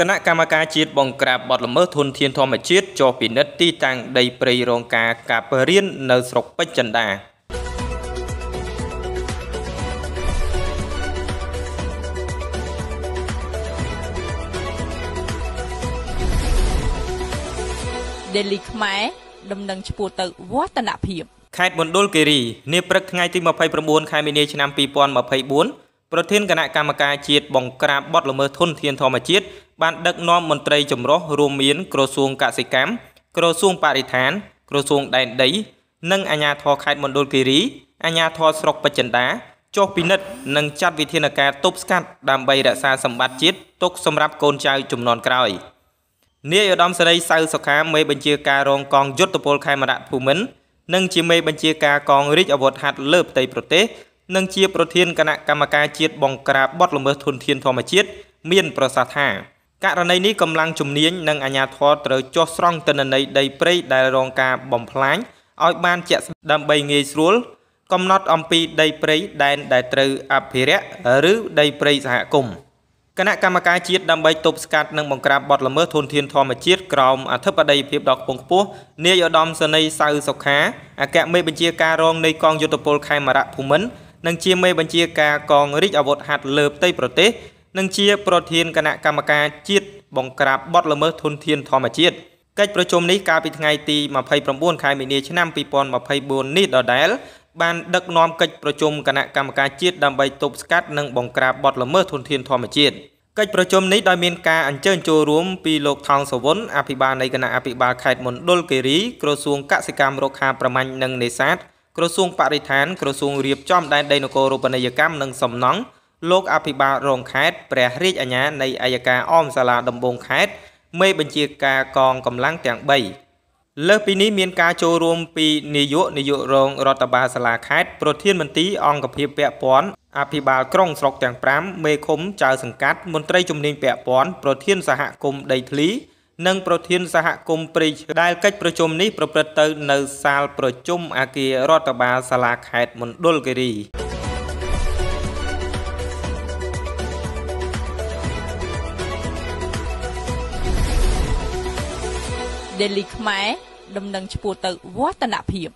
គណៈកម្មការជាតិបង្ក្រាបបទល្មើសធនធានធម្មជាតិចុះពិនិត្យទីតាំងដីព្រៃរងការកាប់រៀននៅស្រុកពេជ្រចិន្តាដេលីខ្មែរដំណឹងឈ្មោះទៅវឌ្ឍនភាពខេត្តមណ្ឌលគិរីនាព្រឹកថ្ងៃទី29ខែមីនាឆ្នាំ2024ប្រធានគណៈកម្មការជាតិបង្ក្រាបបទល្មើសធនធានធម្មជាតិ បានដឹកនាំមន្ត្រីចម្រុះរួមមានក្រសួងកសិកម្មក្រសួងបរិស្ថាន ក្រសួងដែនដី និងអាជ្ញាធរខេត្តមណ្ឌលគិរីអាជ្ញាធរស្រុកបច្ចិន្តាចុះពិនិត្យនិងចាត់វិធានការទប់ស្កាត់ដើម្បីរក្សាសម្បត្តិជាតិទុកសម្រាប់កូនចៅជំនាន់ក្រោយនាយឧត្តមសេរីសៅសុខាមេបញ្ជាការរងកងយុទ្ធពលខេមរៈភូមិន្ទនិងជាមេបញ្ជាការកងរាជអាវុធហត្ថលើផ្ទៃប្រទេសនិងជាប្រធានគណៈកម្មការជាតិបង្ក្រាបបទល្មើសធនធានធម្មជាតិមានប្រសាសន៍ថា ករណីនេះកម្លាំងជំនាញនិងអាជ្ញាធរត្រូវចោះស្រង់ទិន្នន័យដីព្រៃដែលរងការបំផ្លាញឲ្យបានជាក់ដើម្បីងាយស្រួល កំណត់អំពីដីព្រៃដែនដែលត្រូវអភិរក្សឬដីព្រៃសហគមន៍គណៈកម្មការជាតិដើម្បីទប់ស្កាត់និងបង្ក្រាបបទល្មើសធនធានធម្មជាតិក្រោមអធិបតីភាពដ៏ខ្ពង់ខ្ពស់នាយឧត្តមសេនីយ៍សៅសុខាអគ្គមេបញ្ជាការរងនៃកងយុទ្ធពលខេមរៈភូមិន្ទនិងជាមេបញ្ជាការកងរាជអាវុធហត្ថលើផ្ទៃប្រទេស និងជាប្រធានគណៈកម្មការជាតិបង្ក្រាបបទល្មើសធនធានធម្មជាតិកិច្ចប្រជុំនេះកាលពីថ្ងៃទី29ខែមីនាឆ្នាំ2024នេះដដែលបានដឹកនាំកិច្ចប្រជុំគណៈកម្មការជាតិដើម្បីទប់ស្កាត់និងបង្ក្រាបបទល្មើសធនធានធម្មជាតិកិច្ចប្រជុំនេះដោយមានការអញ្ជើញចូលរួមពីលោកថងសវុនអភិបាលនៃគណៈអភិបាលខេត្តមណ្ឌលគិរីក្រសួងកសិកម្មរុក្ខាប្រមាញ់និងនេសាទក្រសួងបរិស្ថានក្រសួងរៀបចំដែនដីនគររូបនីយកម្មនិងសំណង់ លោកអភិបាលរងខេត្តព្រះរាជអាជ្ញានៃអัยការអមសាលាដំបងខេត្តមេបញ្ជាការកងកម្លាំងទាំង3លើសពីនេះមានការចូលរួមពីនាយកនាយករងរដ្ឋបាលសាលាខេត្តប្រធានមន្ត្រីអង្គភាពពាក់ព័ន្ធអភិបាលក្រុងស្រុកទាំង5មេឃុំចៅសង្កាត់មន្ត្រីជំនាញពាក់ព័ន្ធប្រធានសហគមន៍ដីធ្លីនិងប្រធានសហគមន៍ព្រៃឈើដែលកិច្ចប្រជុំនេះប្រព្រឹត្តទៅនៅសាលប្រជុំអគាររដ្ឋបាលសាលាខេត្តមណ្ឌលគិរី ដេលីខ្មែរដំណឹងឈ្មោះទៅវឌ្ឍនភាព